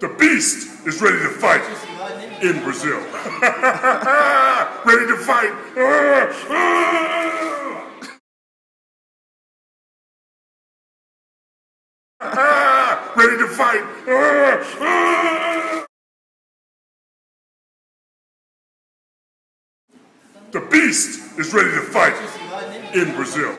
The beast is ready to fight in Brazil. ready to fight. ready to fight. The beast is ready to fight in Brazil.